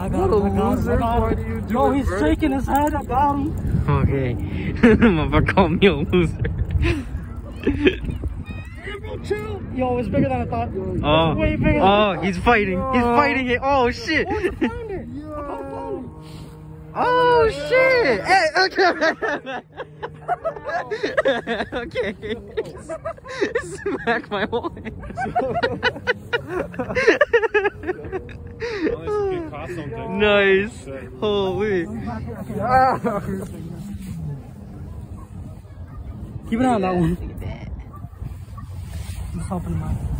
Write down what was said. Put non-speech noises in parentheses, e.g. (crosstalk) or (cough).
I got him. I got him. I got him. No, he's shaking his head. I got him. Okay. (laughs) Motherfucker called me a loser. Chill. Yo, it's bigger than I thought. Oh, way bigger. oh, he's fighting. He's fighting it. Oh shit. I found it. I found it. Oh shit! Hey, okay. (laughs) okay. (laughs) Smack my wife. nice. Holy. Keep an eye on that one. Just helping him out.